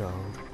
old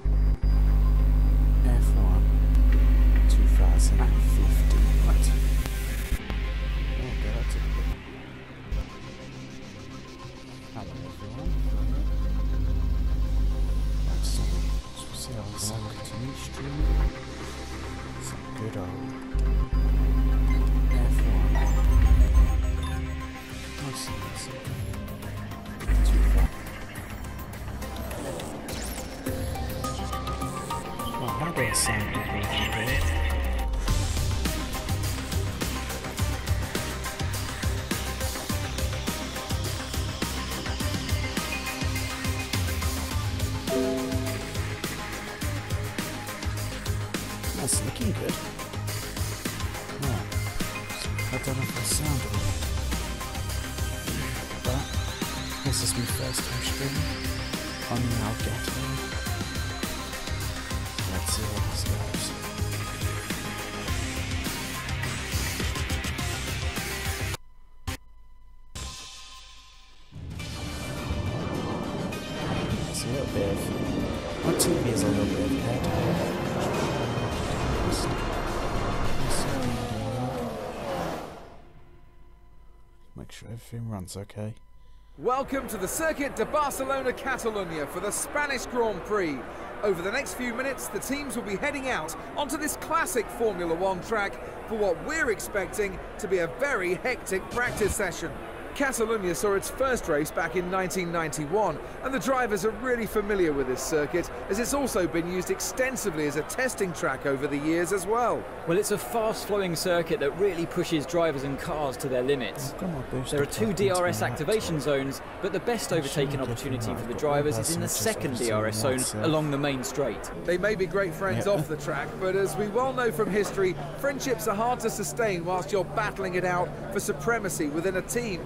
everything runs okay. Welcome to the Circuit de Barcelona Catalunya for the Spanish Grand Prix. Over the next few minutes, the teams will be heading out onto this classic Formula One track for what we're expecting to be a very hectic practice session. Catalunya saw its first race back in 1991, and the drivers are really familiar with this circuit as it's also been used extensively as a testing track over the years as well. Well, it's a fast-flowing circuit that really pushes drivers and cars to their limits. Got my booster There are two DRS activation zones, but the best overtaking opportunity for the drivers is in the second DRS zone along the main straight. They may be great friends off the track, but as we well know from history, friendships are hard to sustain whilst you're battling it out for supremacy within a team.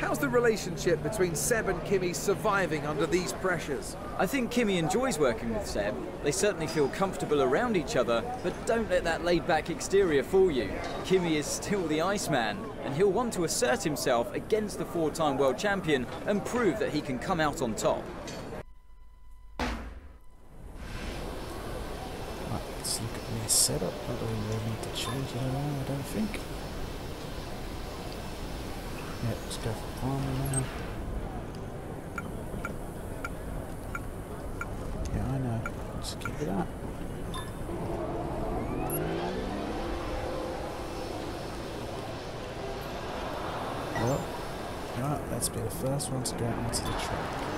How's the relationship between Seb and Kimi surviving under these pressures? I think Kimi enjoys working with Seb. They certainly feel comfortable around each other, but don't let that laid-back exterior fool you. Kimi is still the Iceman, and he'll want to assert himself against the four-time world champion and prove that he can come out on top. Let's look at my setup. I don't really need to change it at all, I don't think. For Palmer now. Yeah, I know. Let's keep it up. Well, right, be the first one to go onto the track.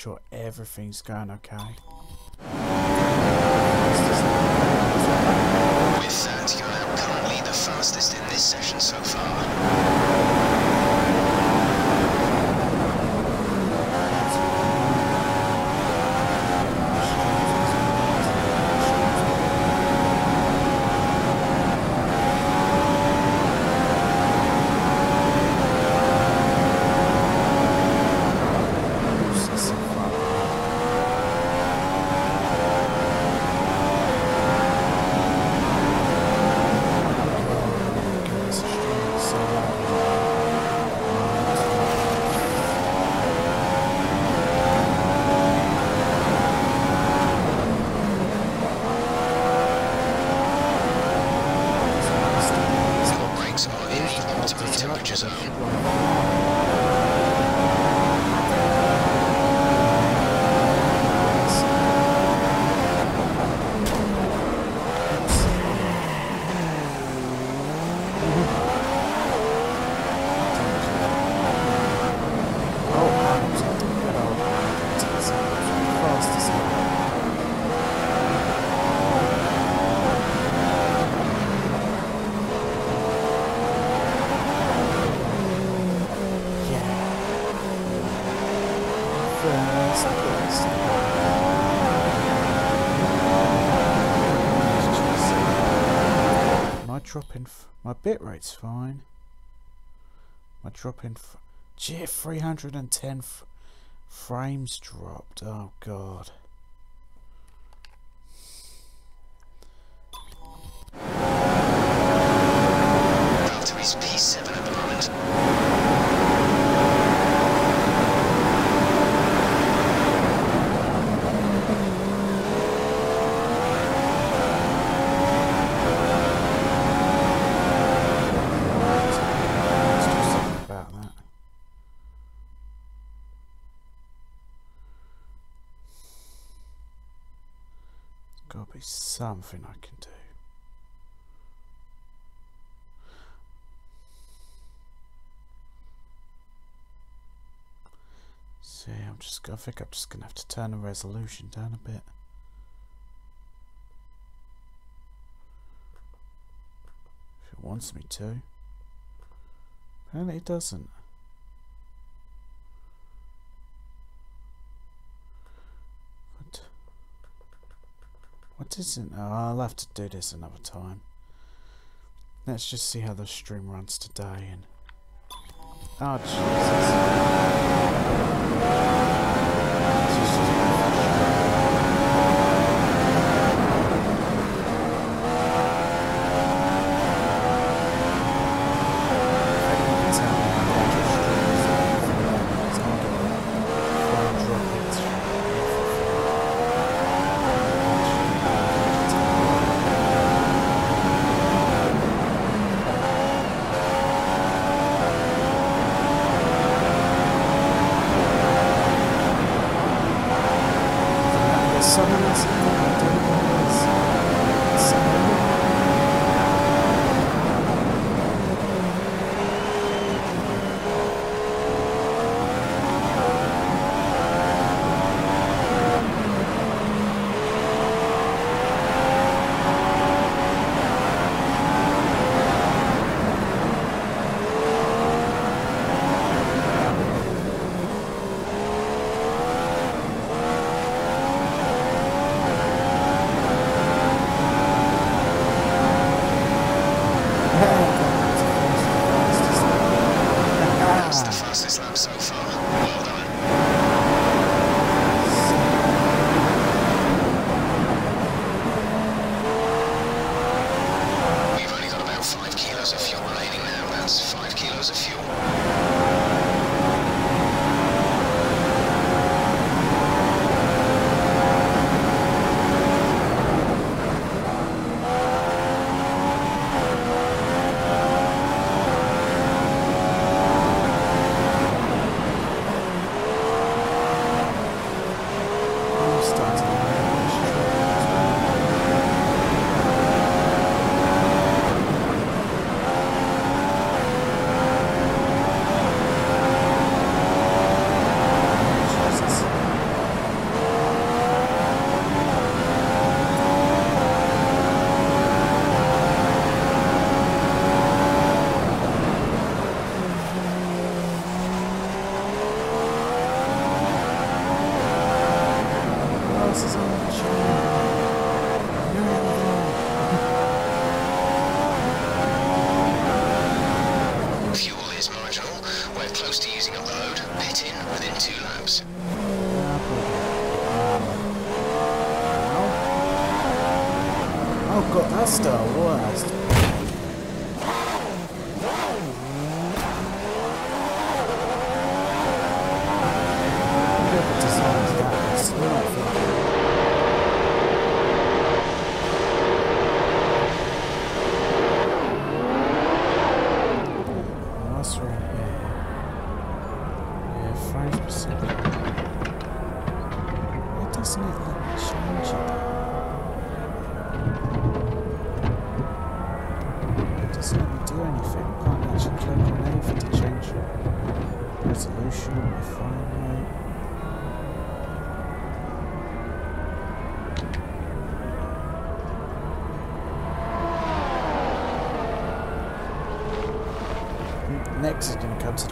Sure everything's going okay. With that, you're now currently the fastest in this session so far. Your brakes are in the optimum temperature zone. My drop in, f- my bit rate's fine. My drop in, gee, 310 f- frames dropped. Oh god. Valtteri's P7 at the moment. Let's do something about that. There's got to be something I can do. See, I'm just. I think I'm just gonna have to turn the resolution down a bit. If it wants me to. Apparently it doesn't. What? What isn't? Oh, I'll have to do this another time. Let's just see how the stream runs today and. Oh Jesus.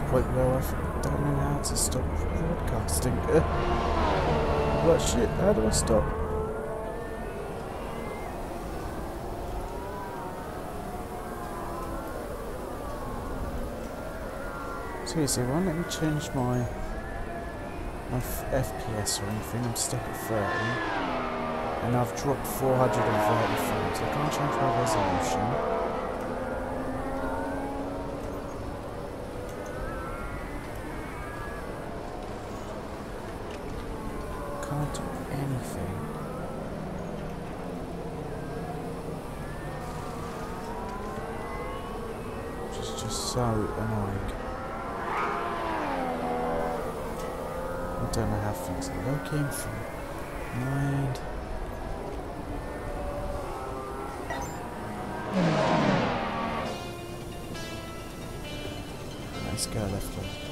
point where I don't know how to stop broadcasting. what shit? How do I stop? Seriously, why don't you change my, my FPS or anything? I'm stuck at 30 and I've dropped 430 frames. I can't change my resolution. Mind. Nice guy left one.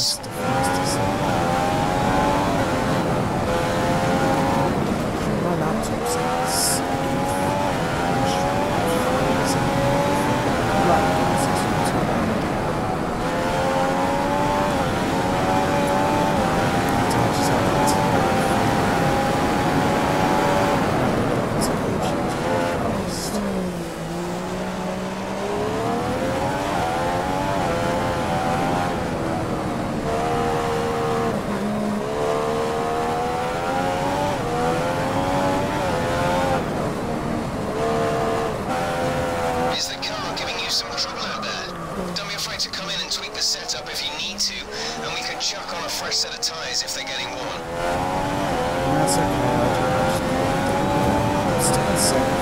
Hamilton that balance. is the fastest. My laptop says. Is the car giving you some trouble out there? Don't be afraid to come in and tweak the setup if you need to, and we can chuck on a fresh set of tyres if they're getting worn. That's okay. I'll just- Still in second.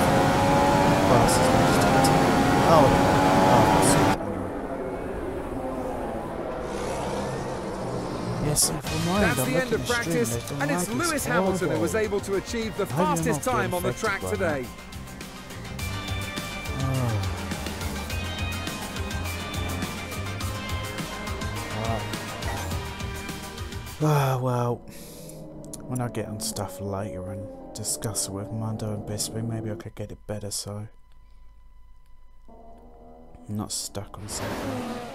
Classes, I'm just in ten. Oh, oh, sorry. Yes, and for mine, That's I'm the end looking of practice, and it's Lewis Hamilton who was able to achieve the I hope you're fastest time on the track today. Ah, well, when I get on stuff later and discuss it with Mundo and Bisping, maybe I could get it better so I'm not stuck on something.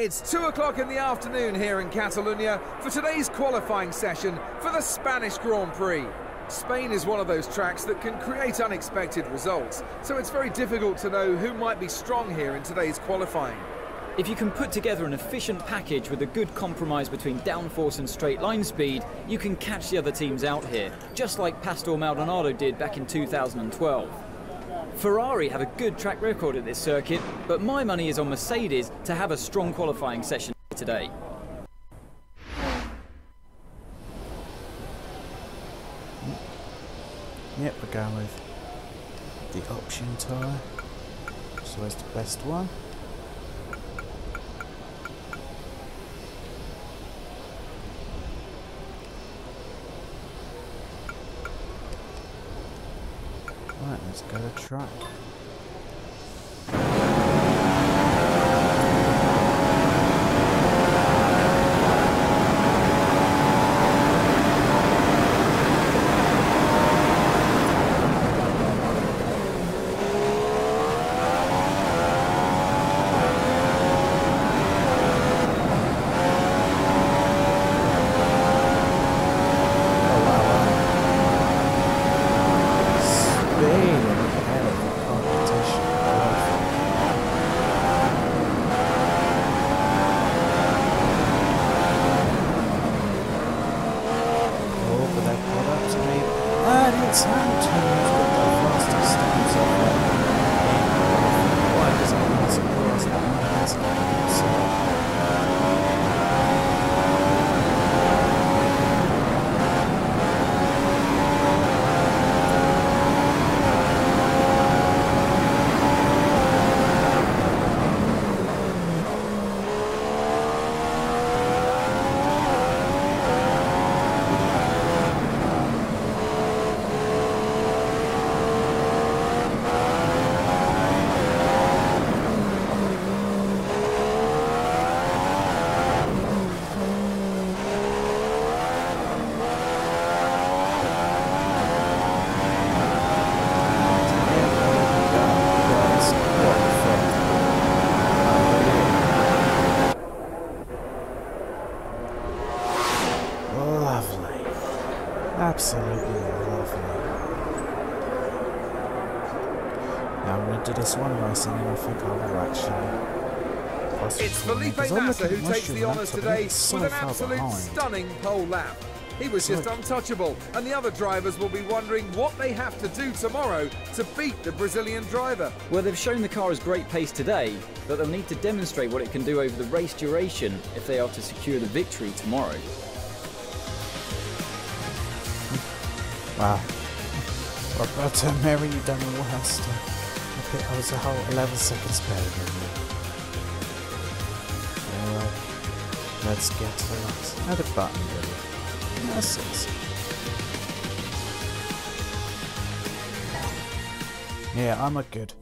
It's 2 o'clock in the afternoon here in Catalonia for today's qualifying session for the Spanish Grand Prix. Spain is one of those tracks that can create unexpected results, so it's very difficult to know who might be strong here in today's qualifying. If you can put together an efficient package with a good compromise between downforce and straight line speed, you can catch the other teams out here, just like Pastor Maldonado did back in 2012. Ferrari have a good track record at this circuit, but my money is on Mercedes to have a strong qualifying session today. Yep, we're going with the option tyre. So it's the best one. Right, let's go to track. Oh wow, wow. Speed ahead of the competition. Oh, but they caught up to me. And it's Hamilton who's got the fastest times of it. Why does it not surprise that one hasn't been so? Yes, what the fuck? Lovely. Absolutely lovely. Now I'm going to do this one race and then I think I will actually... possibly It's call it, Felipe 'cause I'm Massa looking who at my takes the stream honours today so with an absolute behind. stunning pole lap. He was just So- untouchable, and the other drivers will be wondering what they have to do tomorrow to beat the Brazilian driver. Well, they've shown the car has great pace today, but they'll need to demonstrate what it can do over the race duration if they are to secure the victory tomorrow. Wow. Roberto Merhi, you done the worst. I I was a whole 11 seconds better let's get another button ready. Yeah, I'm a good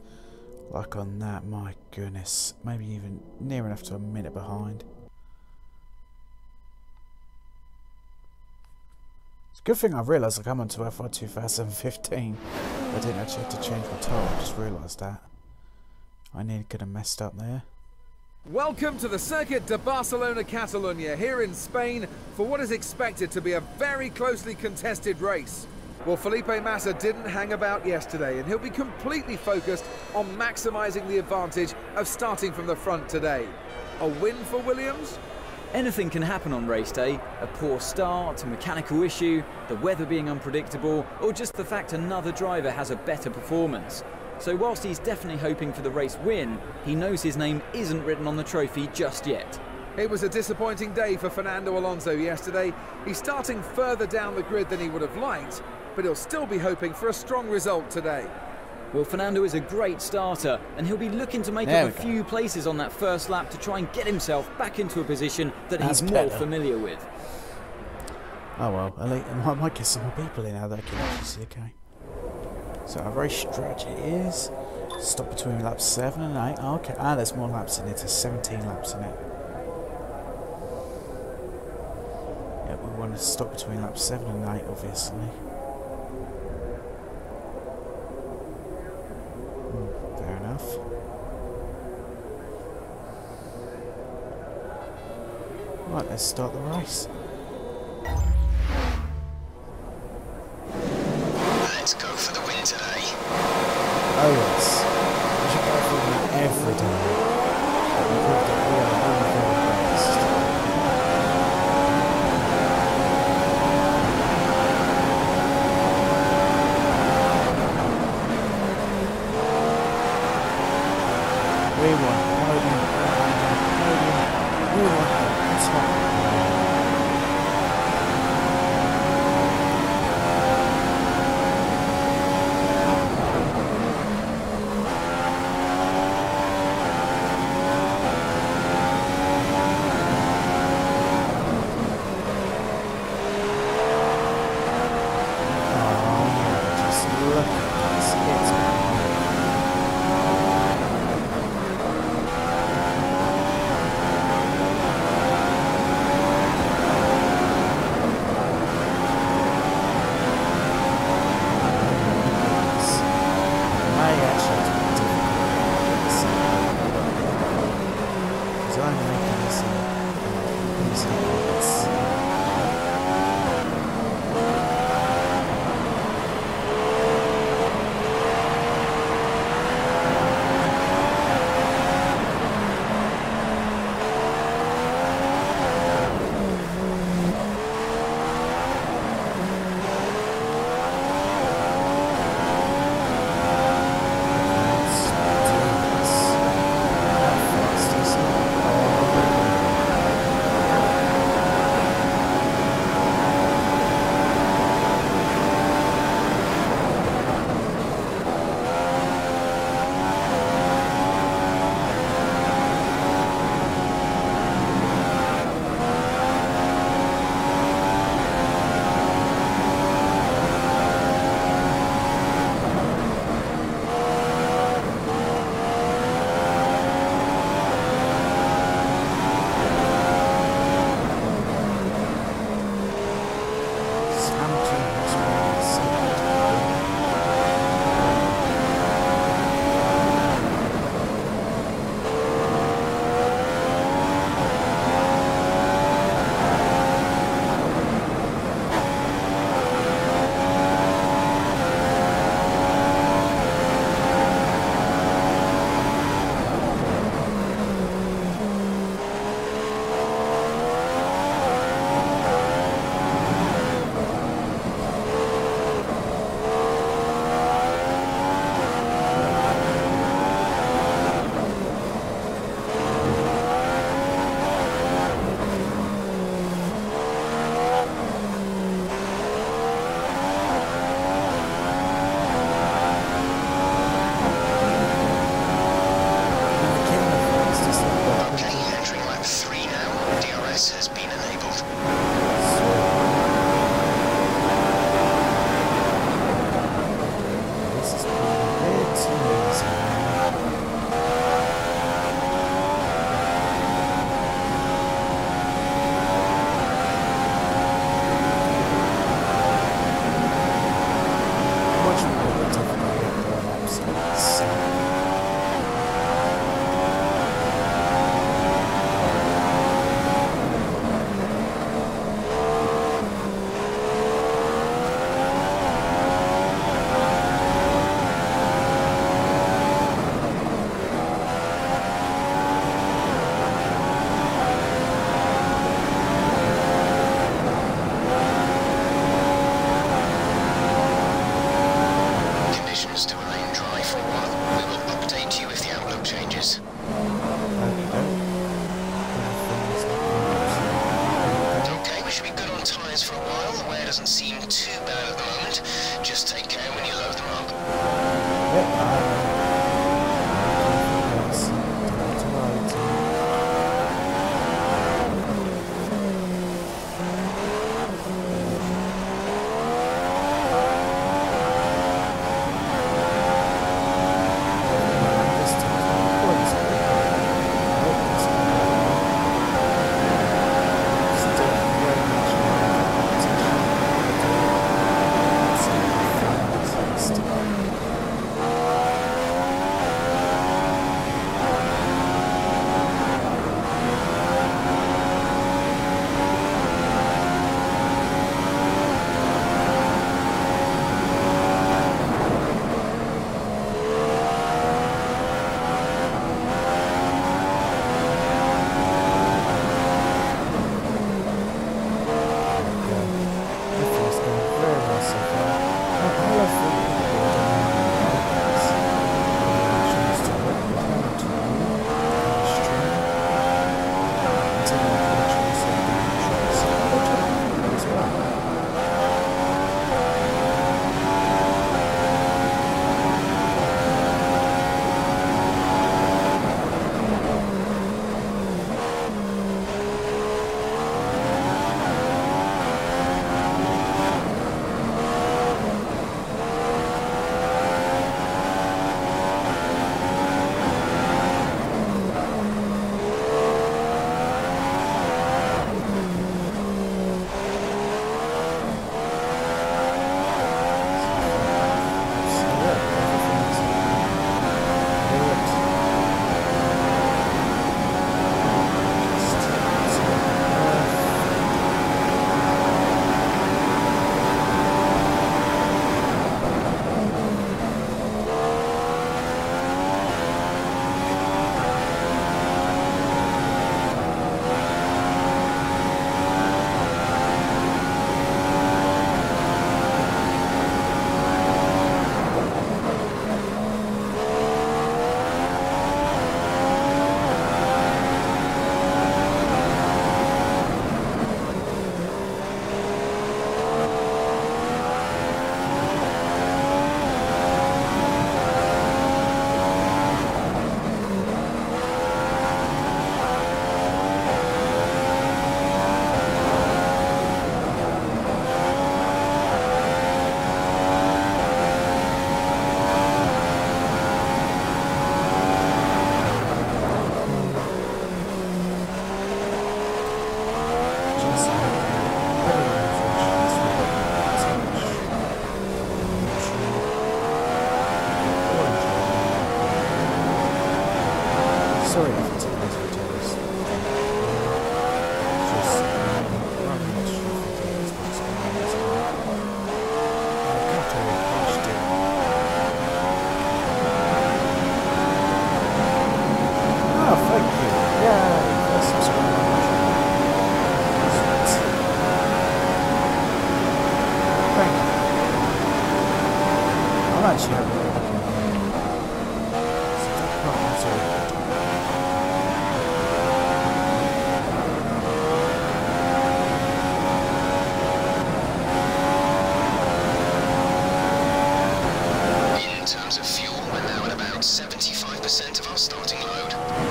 luck on that, my goodness. Maybe even near enough to a minute behind. It's a good thing I realised I come onto F1 2015. I didn't actually have to change my time. I just realised that. I nearly could have messed up there. Welcome to the Circuit de Barcelona Catalunya here in Spain for what is expected to be a very closely contested race. Well, Felipe Massa didn't hang about yesterday and he'll be completely focused on maximising the advantage of starting from the front today. A win for Williams? Anything can happen on race day. A poor start, a mechanical issue, the weather being unpredictable, or just the fact another driver has a better performance. So whilst he's definitely hoping for the race win, he knows his name isn't written on the trophy just yet. It was a disappointing day for Fernando Alonso yesterday. He's starting further down the grid than he would have liked, but he'll still be hoping for a strong result today. Well, Fernando is a great starter, and he'll be looking to make There up a we few places on that first lap to try and get himself back into a position that That's he's more familiar with. Oh well, at least I might get some more people in now that I can actually see the game. So a very stretch it is. Stop between laps 7 and 8. Oh, okay, ah, there's more laps in it. There's 17 laps in it. Yeah, we want to stop between laps 7 and 8, obviously. Hmm, fair enough. Right, let's start the race.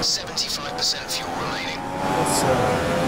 75% fuel remaining.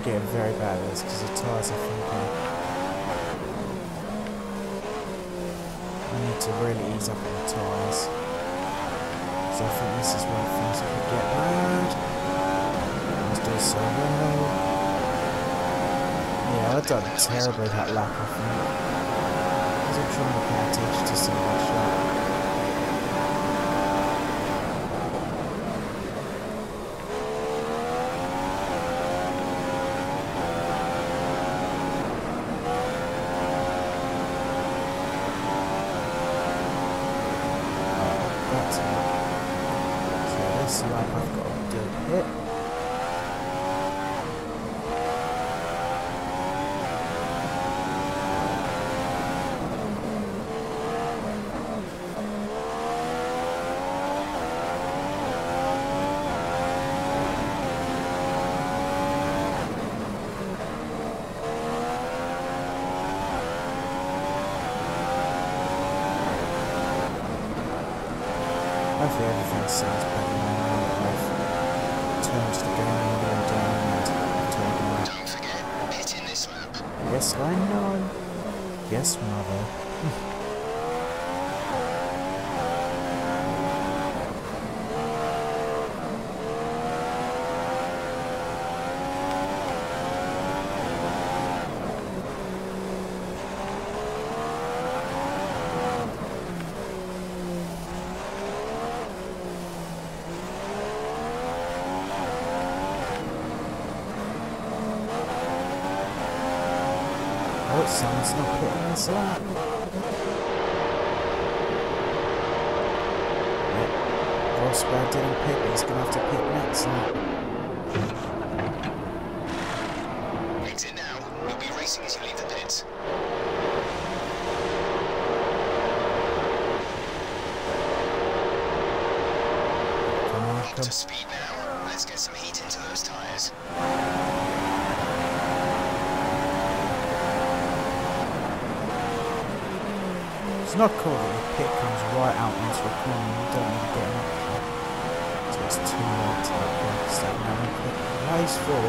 I'm getting very bad at this because the tyres are funky. I need to really ease up on the tyres. So I think this is of the things could get mad. I was doing so well. Yeah, I've done terribly that lap, I think. I wasn't trying to pay attention to so much. Like, That's it. So this lap I've got to do a pit. Hopefully everything sounds better now that I've turned the game all the way down and turned it Don't forget, hitting this lap. Yes, I know. Yes, mother. Someone's not putting this lap. Yep. Rosberg didn't pit, he's gonna have to pit next lap. Exit now. You'll be racing as you leave the pits. Come on, Up to speed now. Let's get some heat into those tyres. It's not cool that the pit comes right out into a corner and you don't even get an option. So it's too late to stuff. Now we put race four,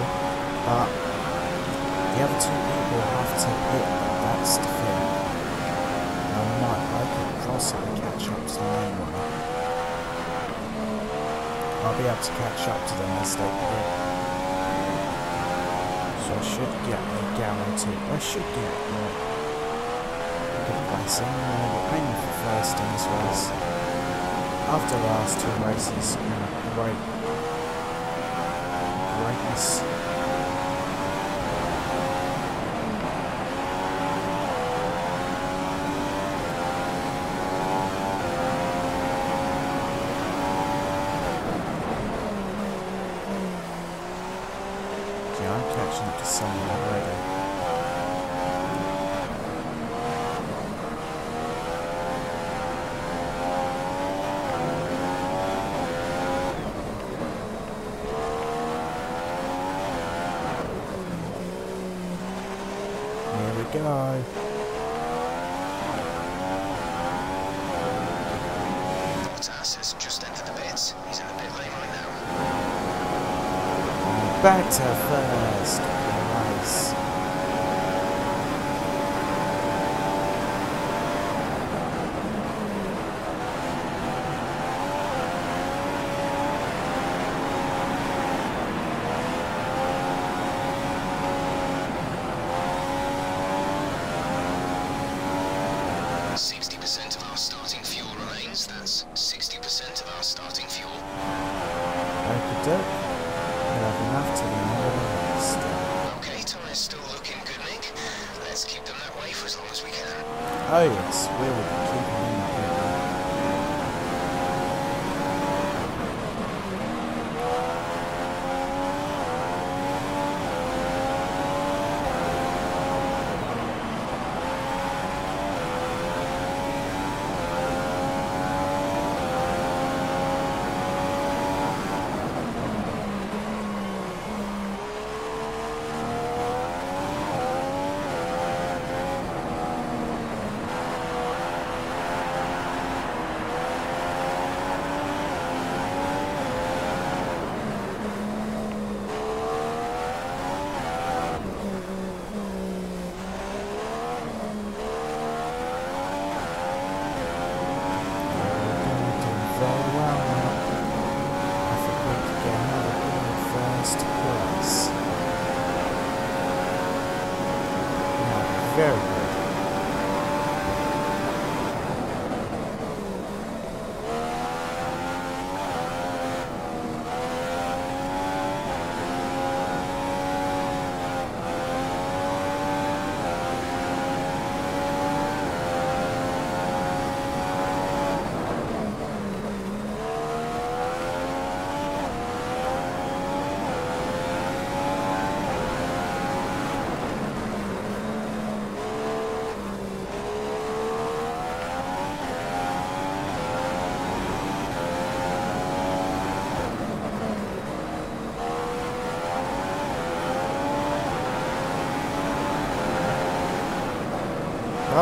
but the other two people have to pit. That's the thing. And I might I could possibly catch up to the main one. I'll be able to catch up to them as they pit. So I should get a guarantee. I should get like placing. Uh, for first in this race. After the last two races, great, greatness. Yeah, I'm catching up to someone already. Here we go. Bottas has just entered the pits. He's in the pit lane right now. Back to first. Nice. Sixty percent of our starting fuel remains. That's sixty percent of our starting fuel. Okie doke. We'll have enough to of the race. Okay, tyres still looking good, Nick. Let's keep them that way for as long as we can. Oh yes, we will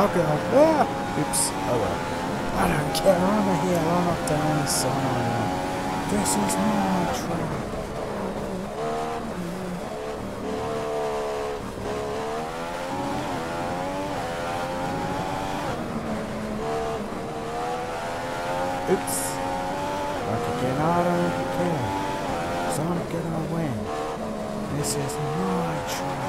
Oh god. Ah! Oops. Oh well. I don't care. I'm a heel. I'm not down son. This is my track. Oops. Like again, I don't care. So I'm gonna win. This is my track.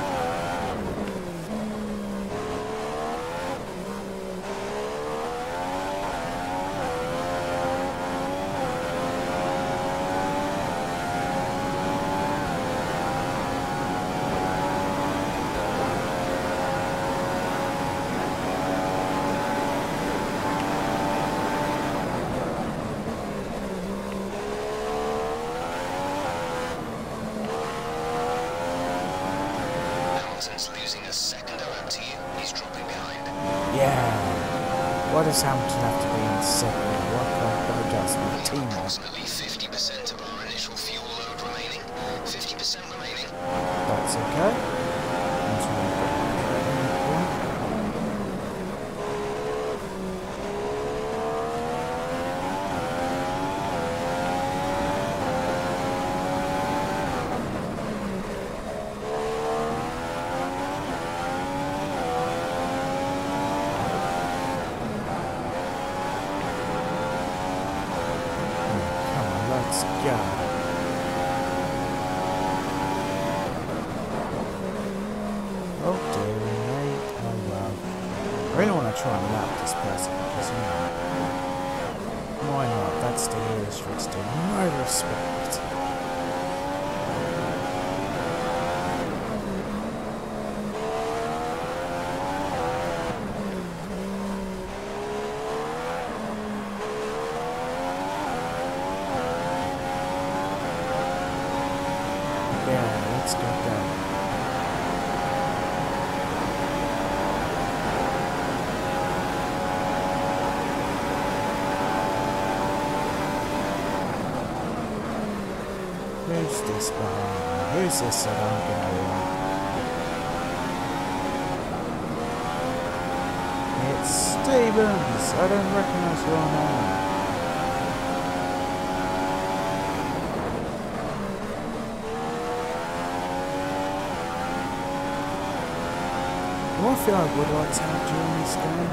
Hamilton's losing a second a lap to you. He's dropping behind. Yeah. What does Hamilton have to be in second? What just be We've team? approximately 50% of our initial fuel load remaining. 50% remaining. That's okay. Until I get to the point. Come on, let's go. Oh dear, mate. Oh well. I really want to try and lap this person because, you know, why not? That's the illustrates to no respect. Yeah, let's go down. Who's this behind me? Who's this that I'm gonna want? It's Stevens! I don't recognize your name. I feel I would like to have during this game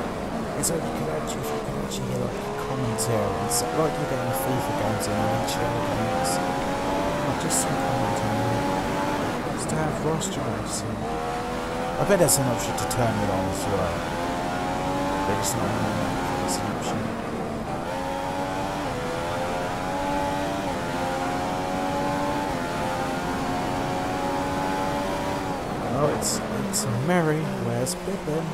is that you could actually, you could actually hear like commentary stuff, like you get in FIFA games and NHL games, like just some commentary, just to have roster racing. I bet there's an option to turn it on as well, but it's not there, it's an option. It's Mary. Where's Pippin?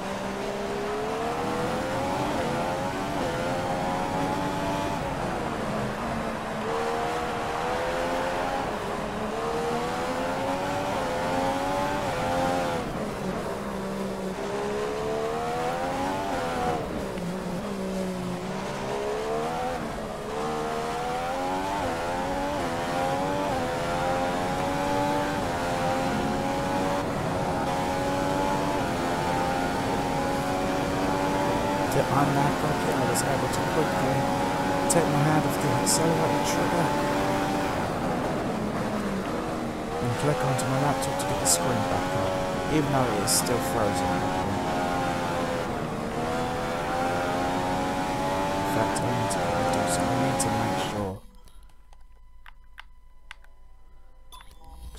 To unlock it, I was able to quickly take my hand off the accelerator trigger and click onto my laptop to get the screen back up, even though it is still frozen. In fact, I need to do so. I need to make sure.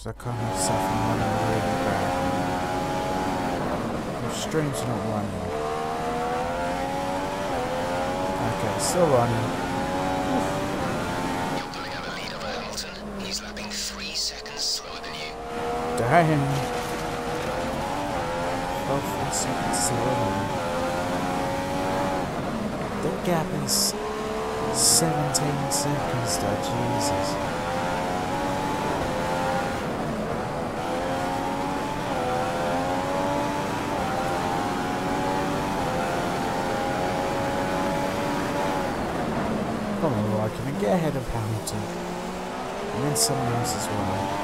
Because I can't have something running really bad. If stream's not running. Okay, still running. You're pulling out a lead over Hamilton. He's lapping three seconds slower than you. Damn. 12 seconds slower. The gap is 17 seconds though, Jesus. Come on, Raikkonen, get ahead of Hamilton. And then someone else as well.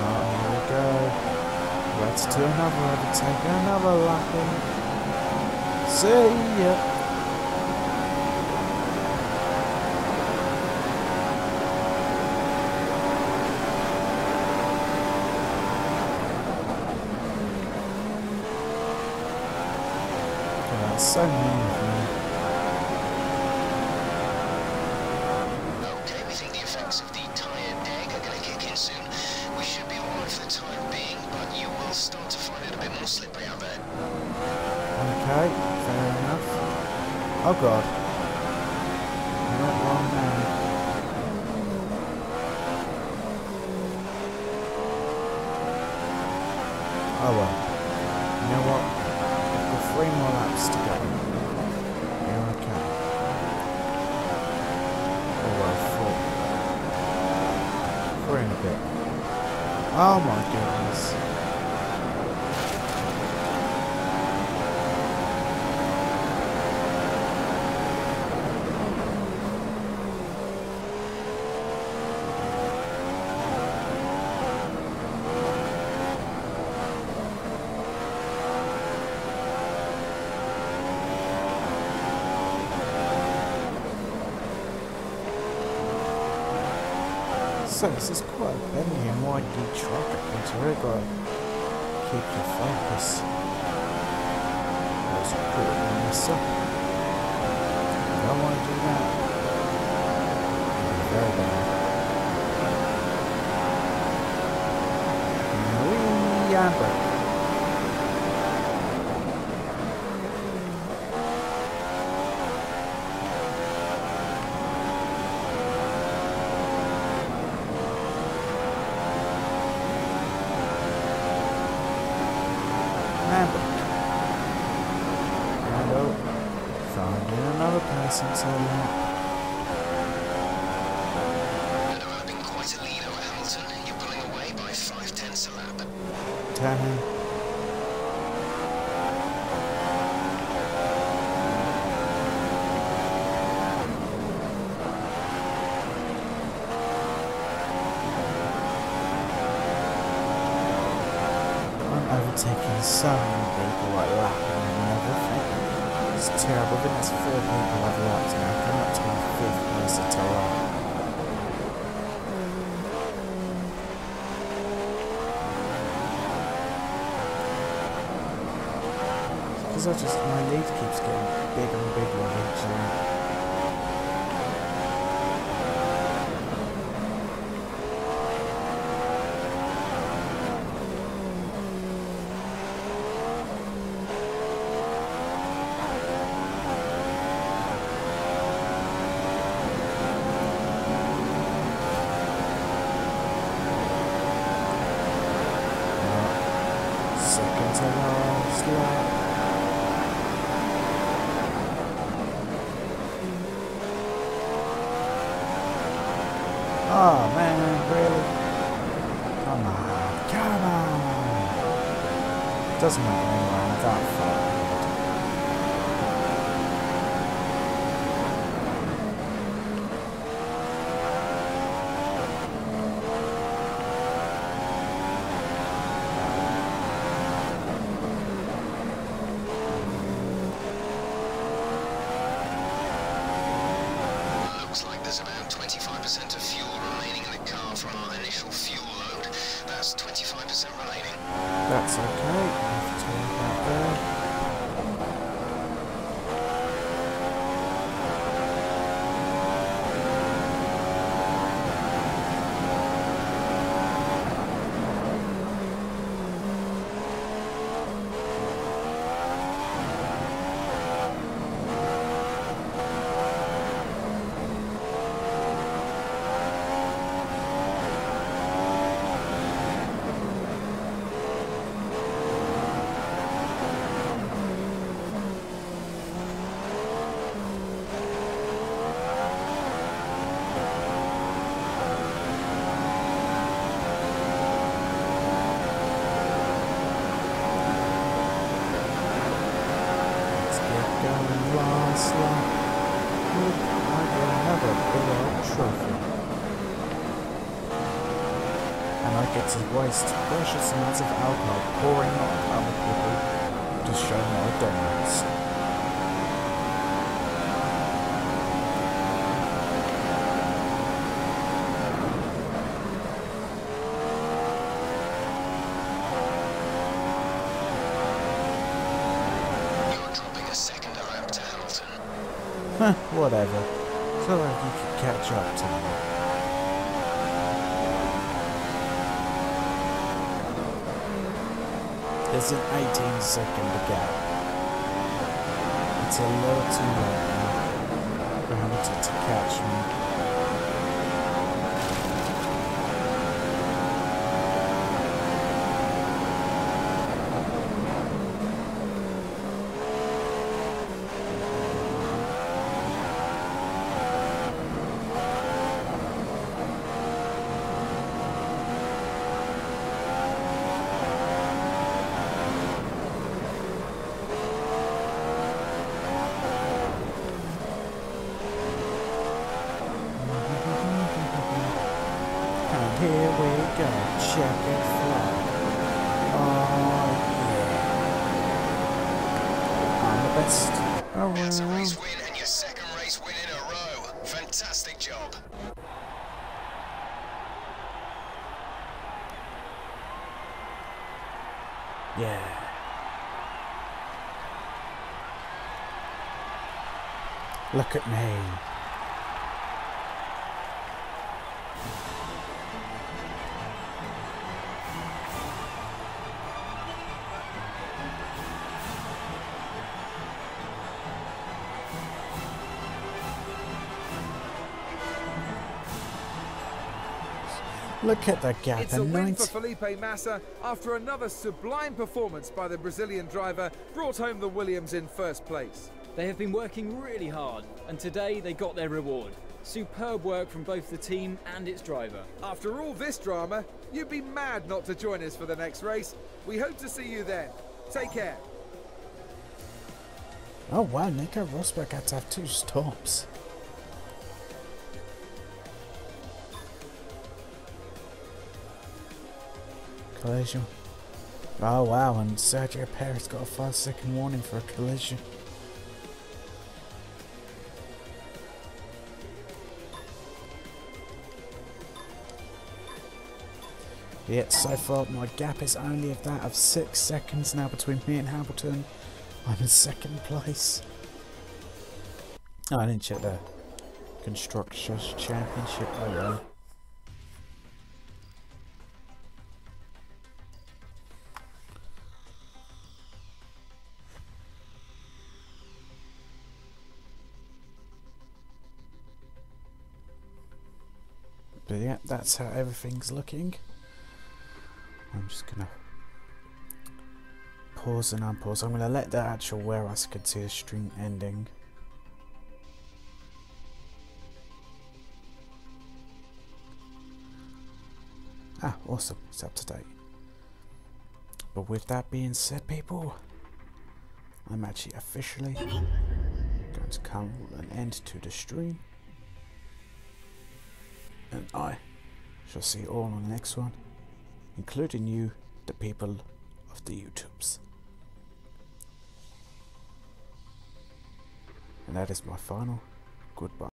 Oh, we go. Let's do another overtake, another lapping. See ya. Yeah, that's so mean of me. Okay, we think the effects of the tyre deg are going to kick in soon. We should be alright for the time being, but you will start to find it a bit more slippery out there. Okay, fair enough. Oh god. Not now. Oh well. You know what? We've got three more laps to go. You're okay. Oh well, four. Four in a bit. Oh my goodness. So this is quite a bendy and windy track up into really got to keep your focus. That's mess up. Don't want to do that. Very bad. Wee and brake. and brake. And oh, finding another person to developing quite a lead over. You're pulling away by five tenths a lap. Overtaking so many people like lapping and. It's terrible. I think that's four people I've lapped now. I'm up to my fifth person to lap. Because I just, my lead keeps getting bigger and bigger each lap. Second to last lap. Oh man, really? Come on, come on! Doesn't matter anyway, I'm that far ahead. Looks like there's about 25% of fuel remaining in the car from our That's 25% remaining. That's okay. Have to turn back there. Let's get going last lap. Look like another big old trophy. And I get to precious amounts of alcohol pouring on other people to show my dominance. You're dropping a second a lap to Hamilton. Huh, whatever. So you can catch up to me. There's an 18 second gap. It's a little too late now for Hamilton to catch me. And here we go, checkered flag. Oh yeah. I'm the best That's a race around. win and your second race win in a row. Fantastic job. Yeah. Look at me. Look at the gap. It's a win 90 for Felipe Massa after another sublime performance by the Brazilian driver brought home the Williams in first place. They have been working really hard, and today they got their reward. Superb work from both the team and its driver. After all this drama, you'd be mad not to join us for the next race. We hope to see you then. Take care. Oh wow, Nico Rosberg had to have two stops. Collision. Oh wow, and Sergio Perez got a five second warning for a collision. Yet so far my gap is only of that of six seconds now between me and Hamilton. I'm in second place. Oh, I didn't check the Constructors Championship. Oh. But yeah, that's how everything's looking. I'm just gonna pause and unpause. I'm gonna let the actual warehouse could see the stream ending. Ah, awesome. It's up to date. But with that being said, people, I'm actually officially going to come an end to the stream. And I shall see you all on the next one, including you, the people of the YouTubes. And that is my final goodbye.